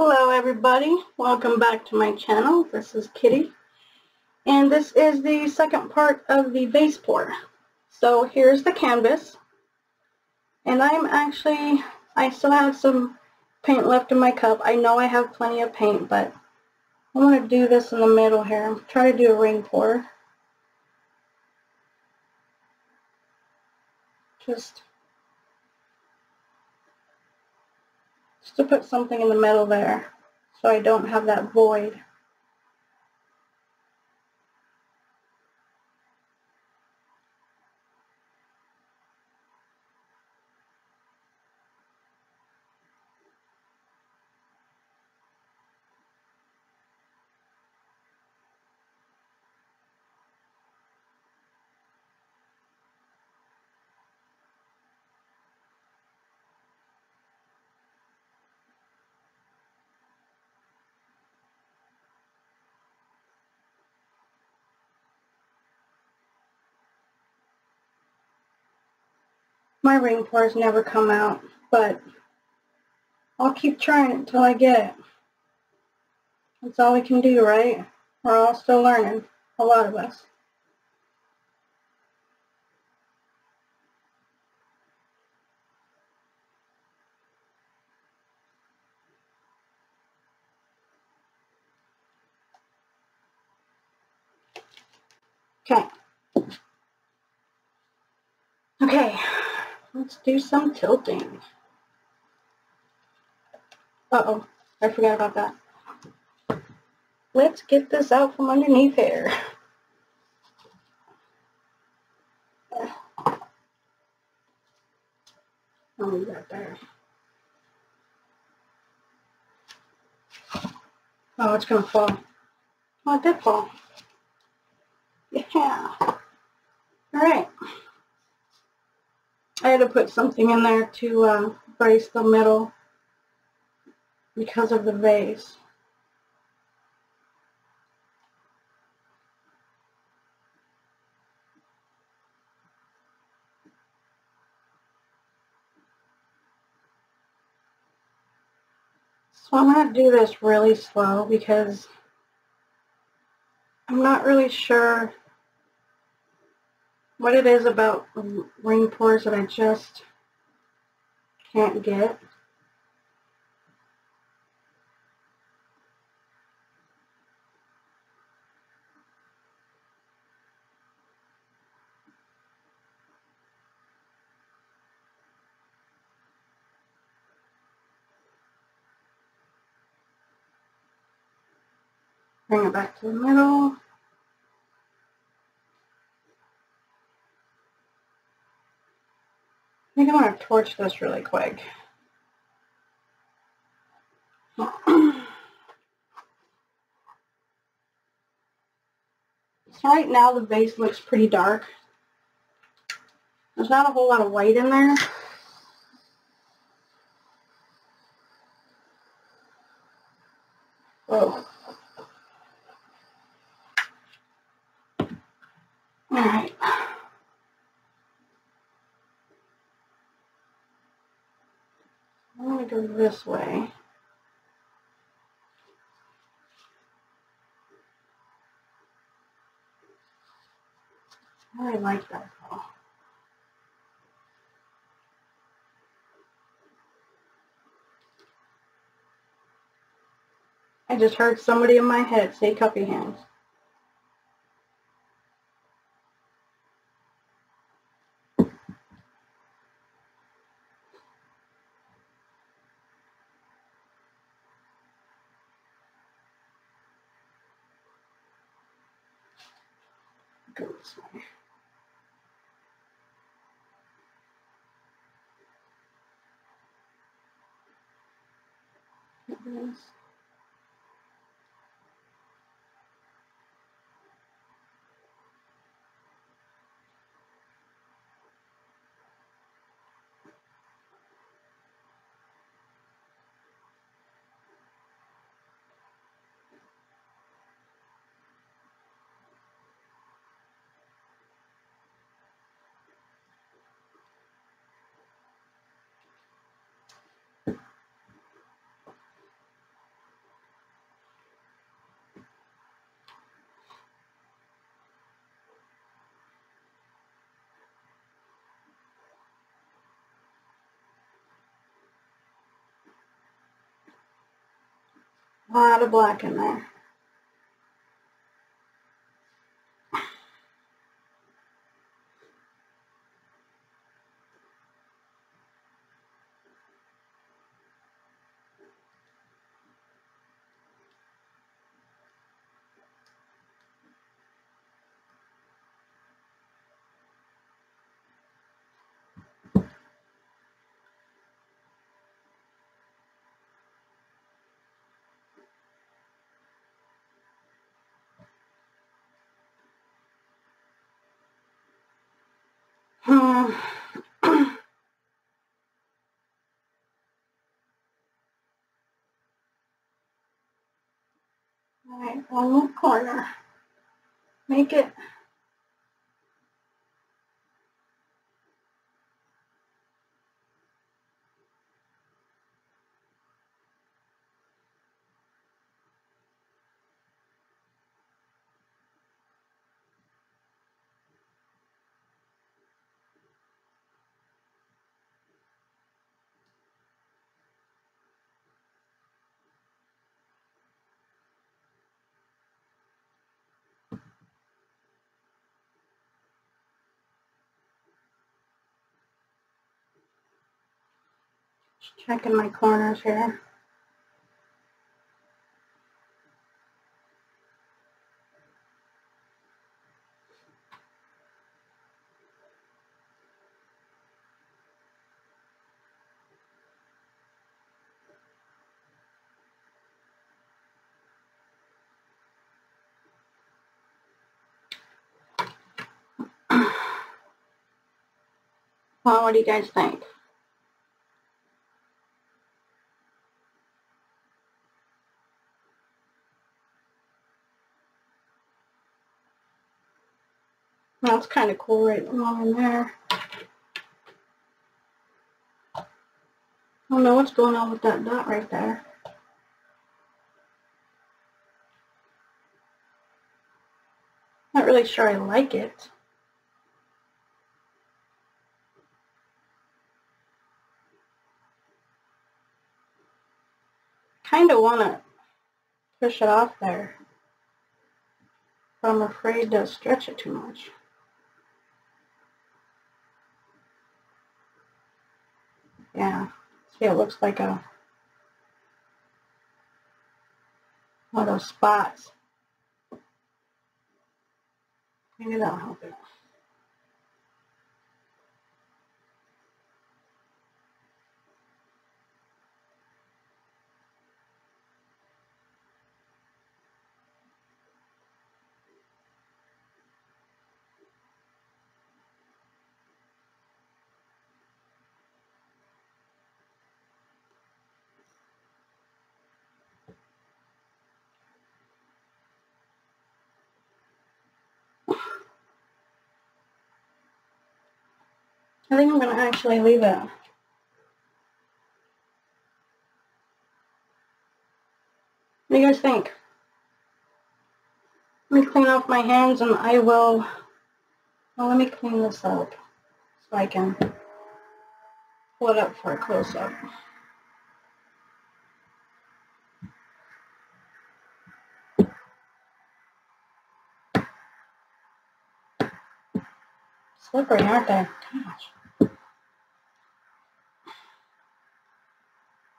Hello everybody, welcome back to my channel. This is Kitty and this is the second part of the vase pour. So here's the canvas and I'm actually, I still have some paint left in my cup. I know I have plenty of paint but I want to do this in the middle here. Try to do a ring pour. Just just to put something in the middle there so I don't have that void. My ring pours never come out, but I'll keep trying until I get it. That's all we can do, right? We're all still learning, a lot of us. Okay, let's do some tilting. Uh-oh, I forgot about that. Let's get this out from underneath here. I'll leave that there. Oh, it's going to fall. Oh, it did fall. Yeah. All right. I had to put something in there to uh, brace the middle because of the vase. So I'm going to do this really slow because I'm not really sure what it is about ring pours that I just can't get. Bring it back to the middle. I think I'm going to torch this really quick. so right now the base looks pretty dark. There's not a whole lot of white in there. Whoa. Alright. This way. I like that. I just heard somebody in my head say cuppy hands. go this way. It A lot of black in there. Alright, one more corner. Make it Just checking my corners here. Well, what do you guys think? That's kind of cool right along there. I don't know what's going on with that dot right there. Not really sure I like it. Kind of want to push it off there. But I'm afraid to stretch it too much. Yeah. See, it looks like a one of those spots. Maybe that'll help it. I think I'm going to actually leave it. What do you guys think? Let me clean off my hands and I will, well, let me clean this up so I can pull it up for a close-up. Slippery, aren't they? Gosh.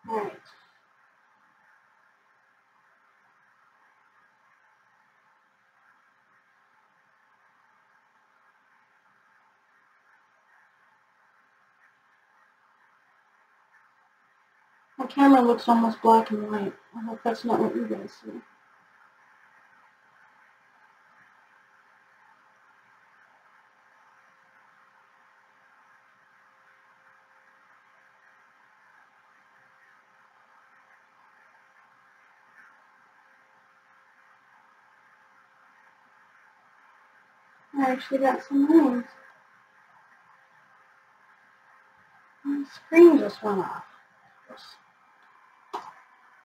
All right. My camera looks almost black and white. I hope that's not what you guys see. I actually got some names. My screen just went off.